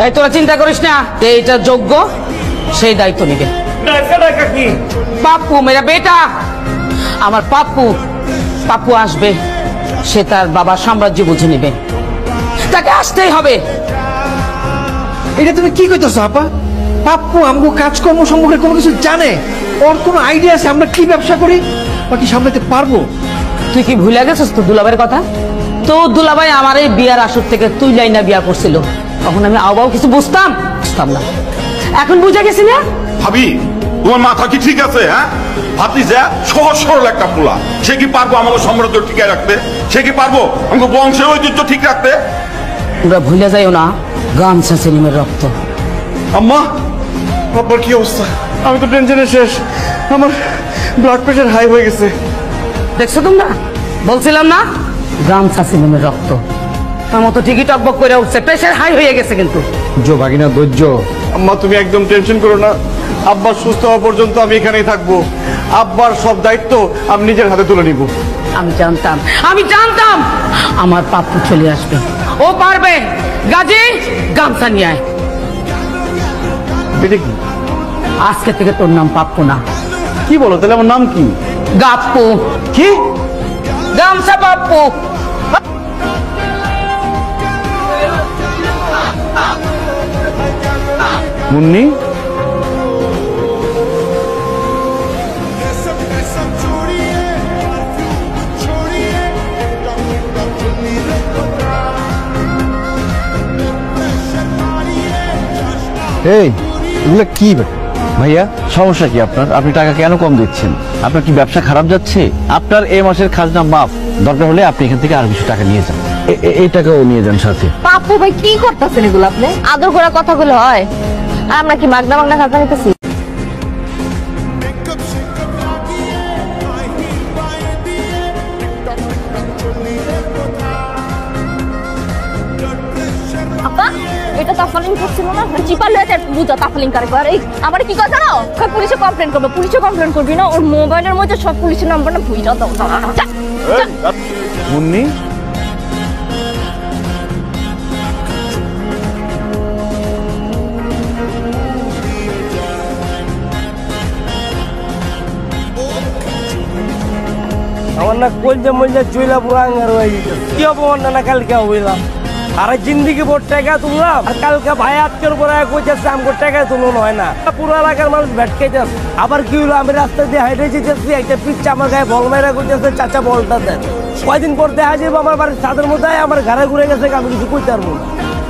এই তোরা চিন্তা করিস না। যে এইটা যোগ্য সেই দায়িত্ব নিবে। পাপ্পু মেরা বেটা। আমার পাপ্পু পাপ্পু আসবে সে তার বাবার সাম্রাজ্য বুঝে নেবে। তাকে আসতেই হবে। এটা তুমি কি কইতেছো আপা? পাপ্পু আমগো কাজকর্ম সম্পর্কে কোনো কিছু জানে? ওর কোনো আইডিয়া আছে আমরা কি ব্যবসা করি? বা কি সামলাতে পারব? তুই কি ভুলে গেছিস তো দুলাভাইয়ের কথা? তো দুলাভাই আমার এই বিয়ার আসর থেকে তুই লাইনা বিয়া করছিল। তখন আমি আবাও কিছু বুঝতাম। বুঝতাম না। এখন বুঝে গেছি না? ভাবি তোমার মাথা কি ঠিক আছে হ্যাঁ? যে সহজ সরল একটা পোলা সে কি পারব আমাকে সাম্রাজ্য টিকায় রাখতে? সে কি পারব আমাকে বংশের ঐতিহ্য ঠিক রাখতে? তোমরা ভুলে যাইও না গামছা সেলিমের রক্ত। আম্মা আব্বার কি অবস্থা? আমি তো টেনশনে শেষ। আমার ব্লাড প্রেশার হাই হয়ে গেছে। দেখছ তোমরা? বলছিলাম না গামছা সেলিমের রক্ত। আমার মতো ঠিকই টকবক করে উঠছে। প্রেশার হাই হয়ে গেছে কিন্তু। ধৈর্য ভাগিনা ধৈর্য আম্মা তুমি একদম টেনশন করো না। আব্বার সুস্থ হওয়া পর্যন্ত আমি এখানেই থাকব। আব্বার সব দায়িত্ব আমি নিজের হাতে তুলে নিব। আমি জানতাম আমি জানতাম আমার পাপ্পু চলে আসবে। ও পারবে। গাজী গামছা নিয়ে আয়। এটা কি? আজকে থেকে তোর নাম পাপ্পু না। কি বলো তাহলে আমার নাম কি? গাপ্পু। কি? গামছা পাপ্পু। মুন্নি এই এগুলো কি ভাইয়া সমস্যা কি আপনার? আপনি টাকা কেন কম দিচ্ছেন? আপনার কি ব্যবসা খারাপ যাচ্ছে? আপনার এই মাসের খাজনা মাপ দরকার হলে আপনি এখান থেকে আরও কিছু টাকা নিয়ে যান। এ- এ- এই টাকাও নিয়ে যান সাথে। পাপ্পু ভাই কি করতেছেন এগুলো আপনি? আদর করা কথাগুলো হয়। আমরা কি মাগনা মাগনা খাতা নিতেছি? এটা তাফালিং করছিল না? চিপার লয়ে বুঝা তাফালিং করে করে এই আমার কি কথা কই পুলিশে কমপ্লেন করবে পুলিশে কমপ্লেন করবি না? ওর মোবাইলের মধ্যে সব পুলিশের নাম্বার না ভুইরা দাও যা, যা। মুন্নি? আমার না কলজা মলজা চইলা পুরো আঙ্গার হয়ে গেছে। কি অপমান না কালকে হইলাম? আরে জিন্দিগি ভোট টাকা তুললাম। আর কালকে ভাই আজকের উপরে কইতেছে আমগো টাকা তুলন হয় না। পুরো এলাকার মানুষ ভেটকেছে আবার কি হলো আমি রাস্তা দিয়ে হাইটে যেতেছি একটা পিচ্ছা আমার গায়ে বল মেরা কইতেছে চাচা বলটা দেন। কয়দিন পর দেখা যাবে আমার বাড়ির ছাদের মধ্যে আমার ঘরে ঘুরে গেছে আমি কিছু কইতে পারব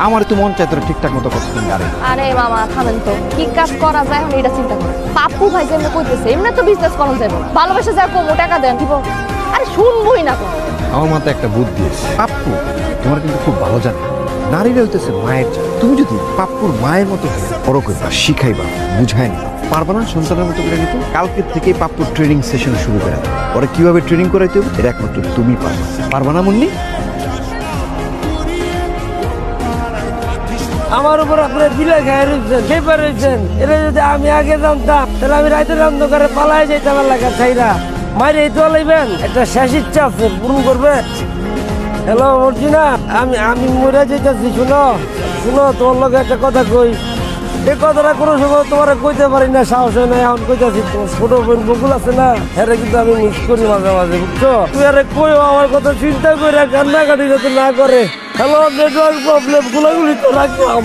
আমার তো মন চাই ঠিকঠাক মতো করতে গাড়ি আরে মামা থামেন তো। কি কাজ করা যায় এখন এটা চিন্তা করো পাপ্পু ভাই যেমনি কইতেছে এমনি তো বিজনেস করা যাবে ভালোবাসা যা কমো টাকা দেন। দিব আরে শুনবই না তো আমার মাথায় একটা বুদ্ধি আছে পাপ্পু তোমার কিন্তু খুব ভালো জানে। নারীরা হইতেছে মায়ের জাত। তুমি যদি পাপ্পুর মায়ের মতো বড় করবা শিখাইবা বুঝাই না পারবা না সন্তানের মতো করে নিতে কালকের থেকেই পাপ্পুর ট্রেনিং সেশন শুরু করে দাও। ওরা কীভাবে ট্রেনিং করাইতে হবে এটা একমাত্র তুমি পারবা। পারবা না মুন্নি? আমার উপর আপনার দিলে পেপার রয়েছেন এটা যদি আমি আগে জানতাম তাহলে আমি রাতের অন্ধকারে পালাই যাইতাম এলাকা ছাইরা। মায়ের এই তো লাইবেন একটা শেষ ইচ্ছা আছে পূরণ করবে। হ্যালো মর্জিনা আমি আমি মরে যেতেছি শুনো। শুনো তোমার লগে একটা কথা কই। এই কথাটা কোনো সময় তোমার কইতে পারি না সাহস হয় না এখন কইতাছি তোমার ছোট বোন বকুল আছে না হ্যাঁ কিন্তু আমি মিস করি মাঝে মাঝে বুঝছ? তুই আরে কই আমার কথা চিন্তা করে কান্নাকাটি যাতে না করে। হ্যালো নেটওয়ার্ক প্রবলেম গুলাগুলি তো রাখলাম।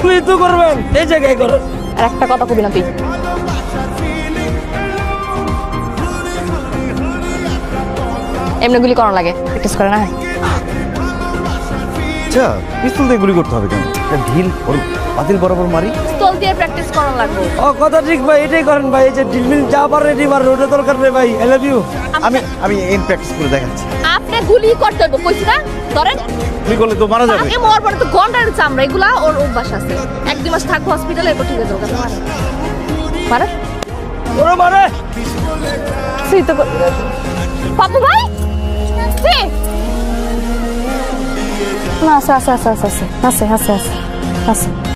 তুই তো করবেন। এই জায়গায় করেন আর একটা কথা কবি না তুই। এমনি গুলি করানো লাগে। প্র্যাকটিস করে না? আচ্ছা পিস্তল দিয়ে গুলি করতে হবে কেন? একটা ঢিল ওর বাতিল বরাবর মারি। পিস্তল দিয়ে প্র্যাকটিস করানো লাগবে। ও কথা ঠিক ভাই এটাই করেন ভাই এই যে ডিলমিল যা পারে রেডি মার ওটা দরকার নেই ভাই আই লাভ ইউ আমি আমি এম প্র্যাকটিস করে দেখাচ্ছি। আপনি গুলি করতে হবে কইছি না? ধরেন গুলি করলে তো মারা যাবে। আগে মর পরে তো গন্ডার চামড়া এগুলা ওর অভ্যাস আছে। এক দুই মাস থাকব হসপিটালে এরপর ঠিক আছে ওকে মারে? ওরে মারে! সেই তো পাপু ভাই? 那，是是是是是，那是那是那是。